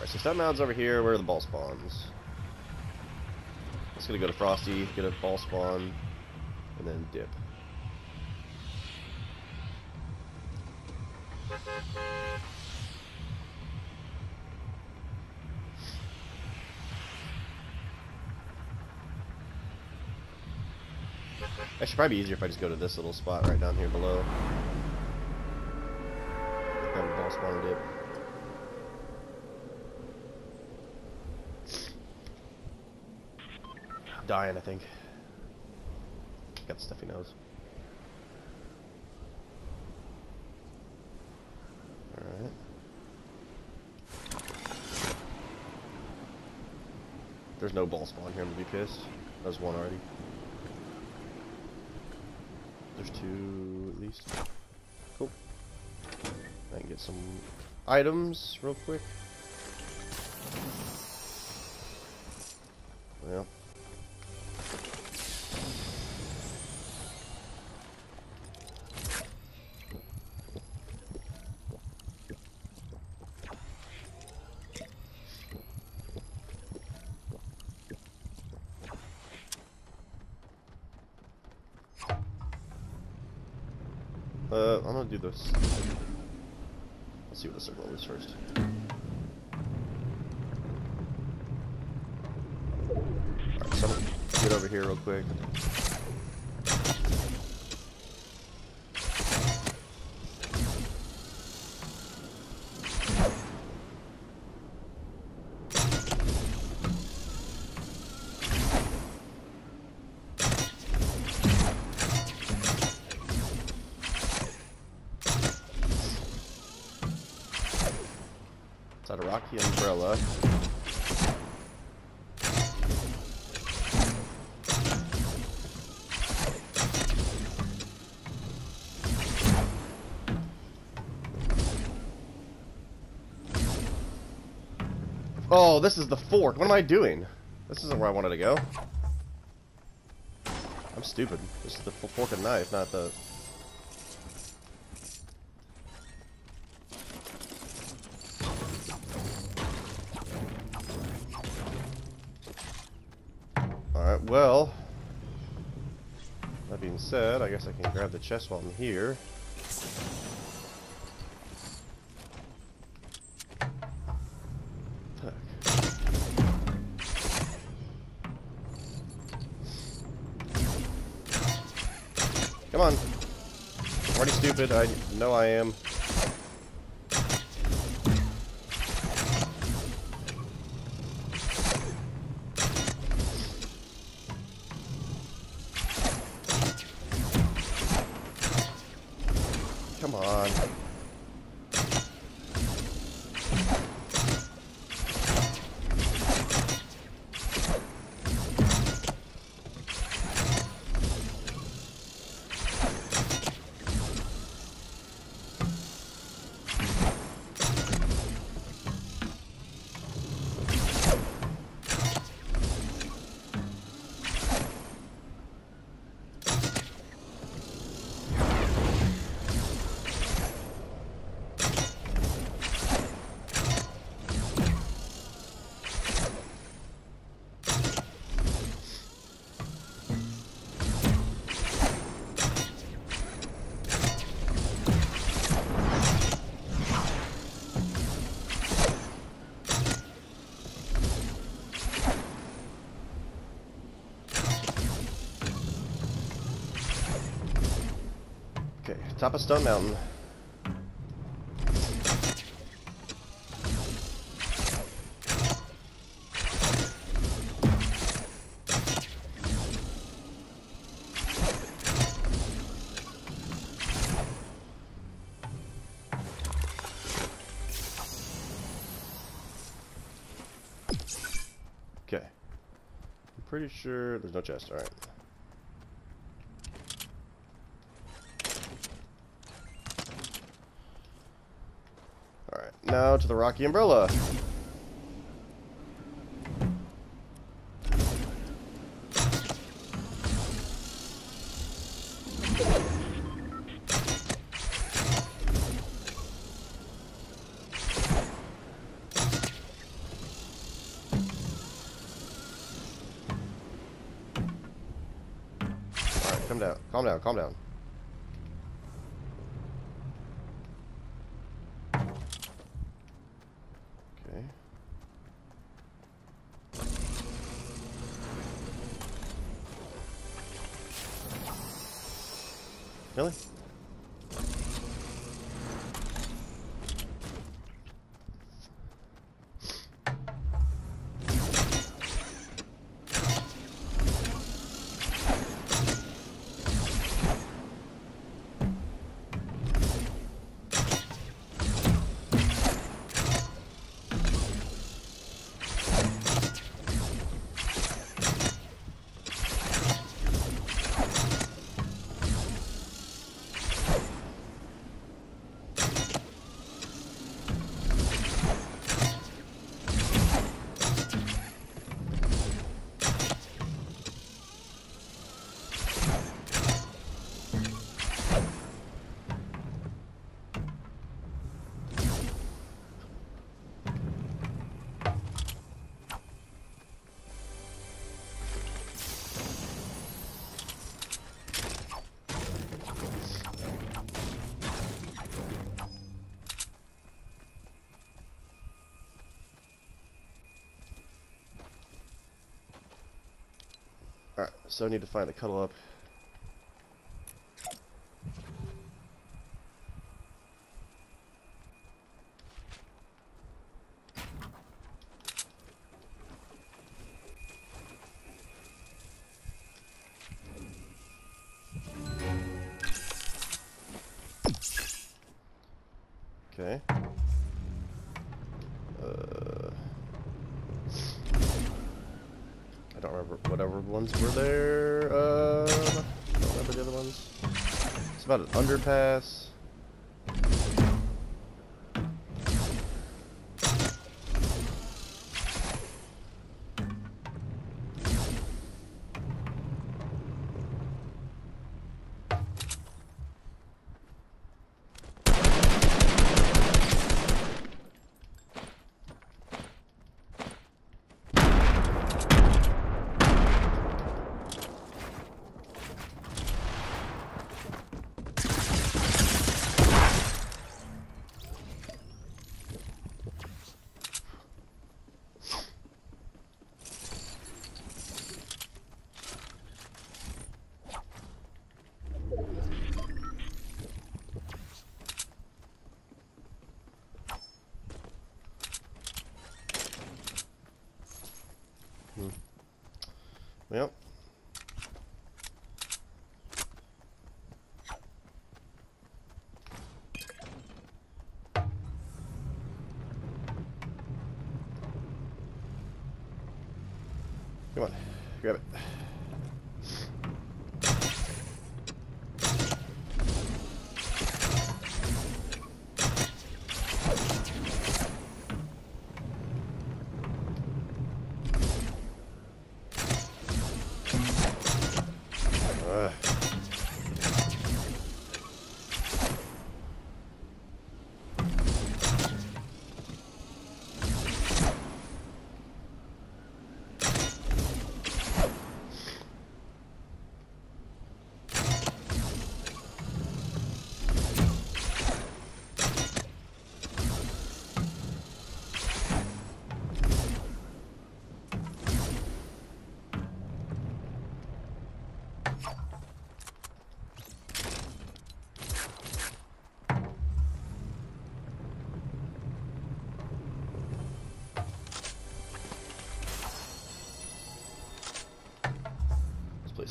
Alright, so step mounds over here. Where are the ball spawns? Just gonna go to Frosty, get a ball spawn, and then dip. It should probably be easier if I just go to this little spot right down here below. Grab a ball spawn and dip. I'm dying, I think. Got stuffy nose. Alright. There's no ball spawn here, I'm gonna be pissed. There's one already. There's two at least. Cool. I can get some items real quick. Uh, I'm gonna do this. Let's see what the circle is first. Alright, so I'm gonna get over here real quick. Oh, this is the fork. What am I doing? This isn't where I wanted to go. I'm stupid. This is the fork and knife, not the... Alright, well... That being said, I guess I can grab the chest while I'm here. Come on. I'm already stupid, I know I am. Top of Stone Mountain. Okay. I'm pretty sure there's no chest, alright. the rocky umbrella. Calm down, calm down, calm down. So I need to find a cuddle up. Whatever ones were there. Uh, remember the other ones. It's about an underpass. Come on, grab it.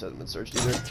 Hasn't been searched either.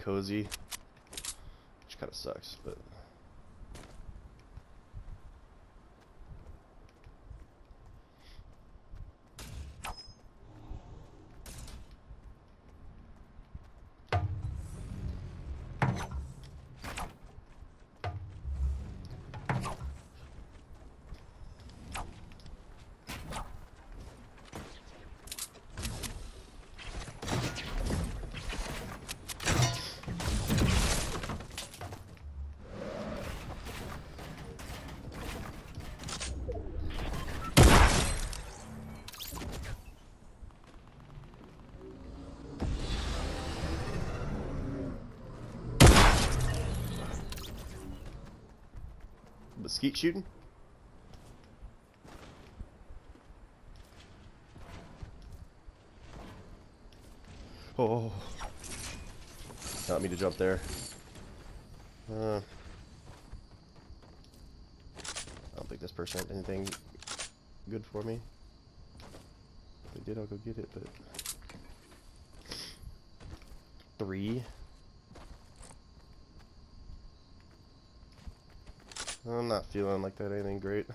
Cozy, which kind of sucks, but. Skeet shooting? Oh. Not me to jump there. Uh, I don't think this person had anything good for me. If they did, I'll go get it, but... Three? I'm not feeling like that anything great.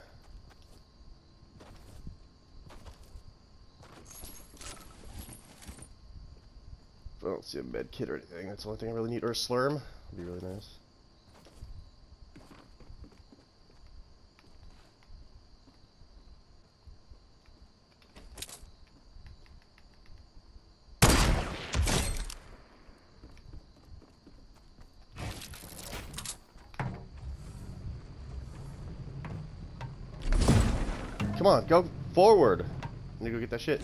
I don't see a med kit or anything. That's the only thing I really need. Or a slurp. Would be really nice. Come on, go forward. Need to go get that shit.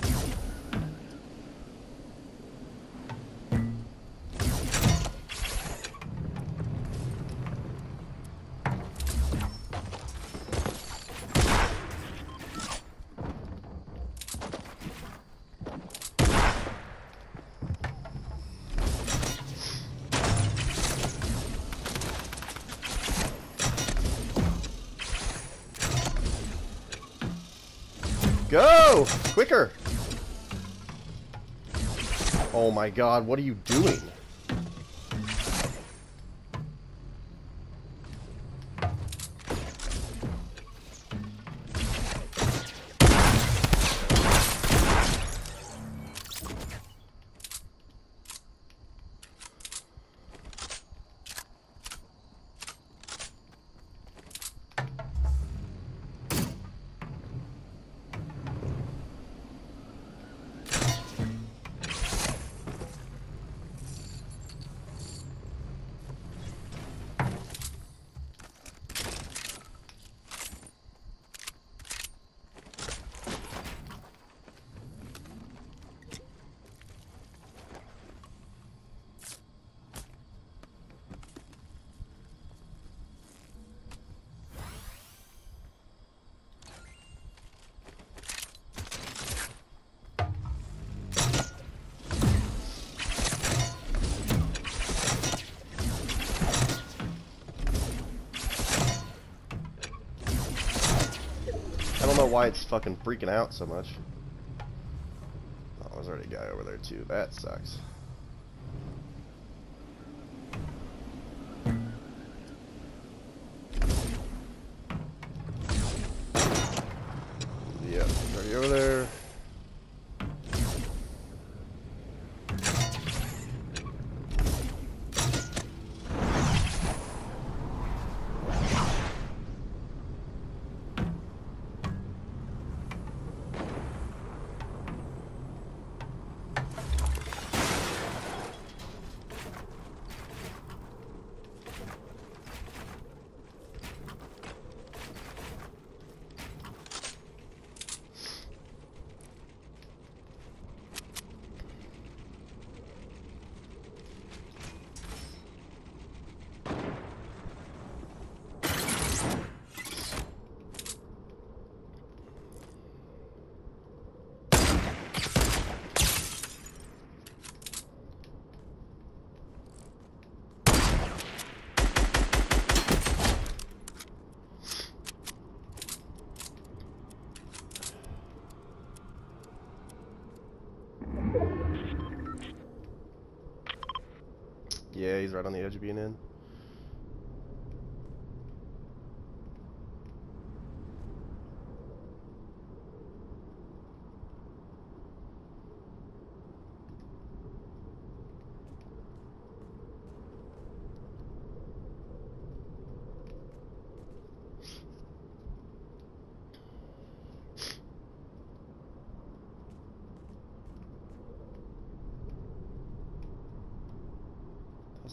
Go! Quicker! Oh my god, what are you doing? Why it's fucking freaking out so much. Oh, there's already a guy over there too. That sucks. Yeah, already over there. Yeah, he's right on the edge of being in.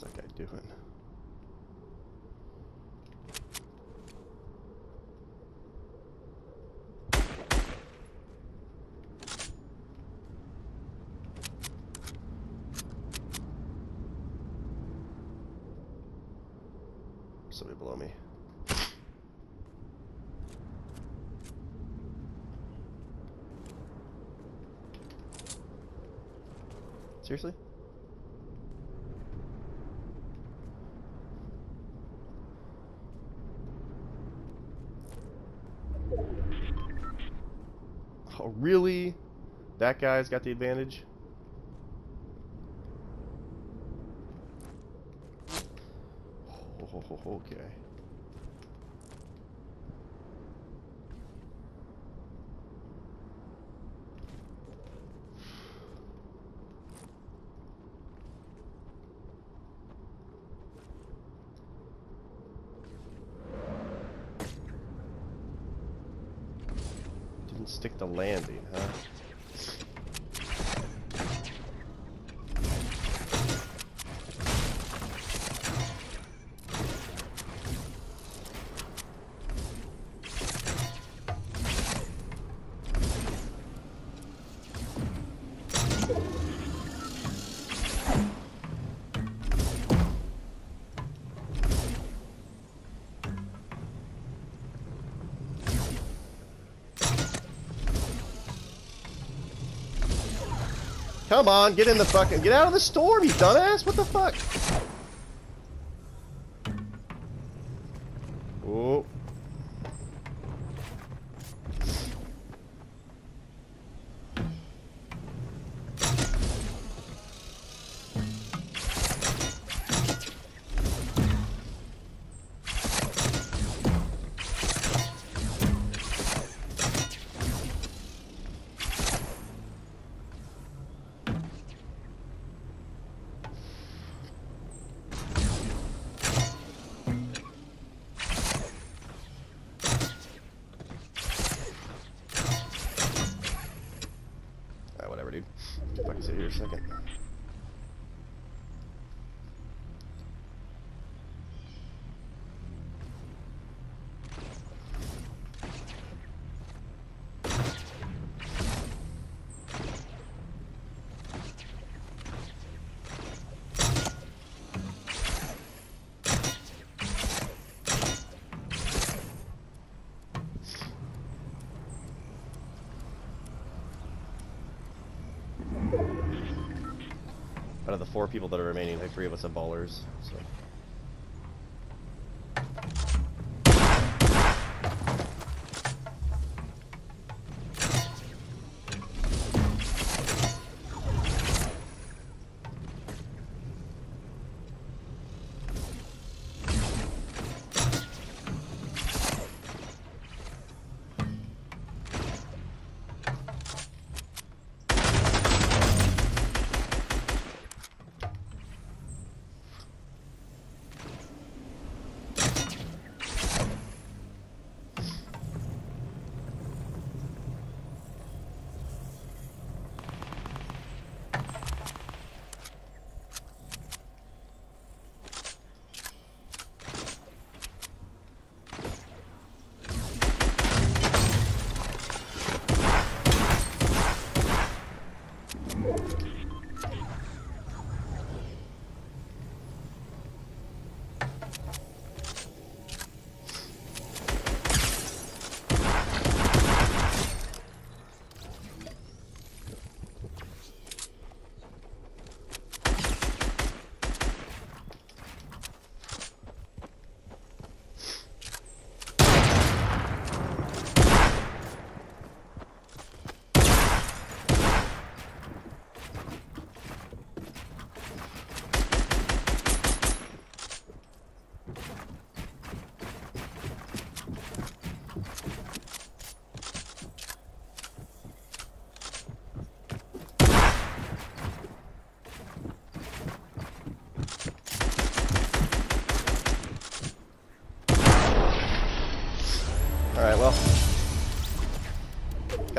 How's that guy doing? Somebody below me. Seriously? Oh, really? That guy's got the advantage? Oh, okay. Didn't stick the landing, huh? Come on, get in the fucking, get out of the storm, you dumbass! What the fuck? If I can Out of the four people that are remaining, like three of us have ballers, so.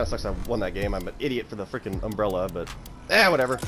Sucks I won that game. I'm an idiot for the freaking umbrella, but... Eh, whatever.